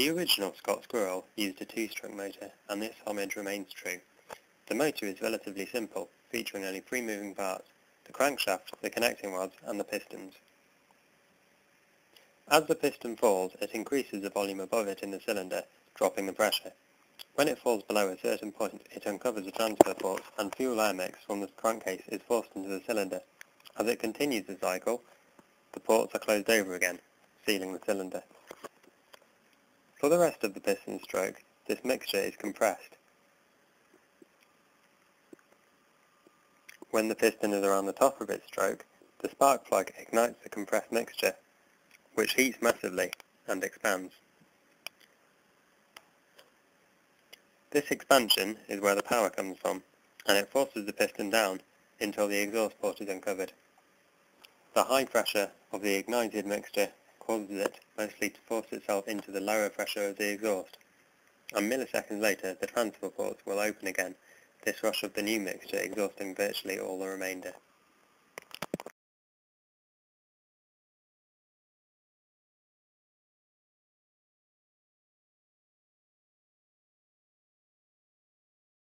The original Scott Squirrel used a two-stroke motor, and this homage remains true. The motor is relatively simple, featuring only three moving parts, the crankshaft, the connecting rods, and the pistons. As the piston falls, it increases the volume above it in the cylinder, dropping the pressure. When it falls below a certain point, it uncovers the transfer ports, and fuel air mix from the crankcase is forced into the cylinder. As it continues the cycle, the ports are closed over again, sealing the cylinder. For the rest of the piston stroke, this mixture is compressed. When the piston is around the top of its stroke, the spark plug ignites the compressed mixture, which heats massively and expands. This expansion is where the power comes from, and it forces the piston down until the exhaust port is uncovered. The high pressure of the ignited mixture causes it mostly to force itself into the lower pressure of the exhaust, and milliseconds later the transfer ports will open again, this rush of the new mixture exhausting virtually all the remainder.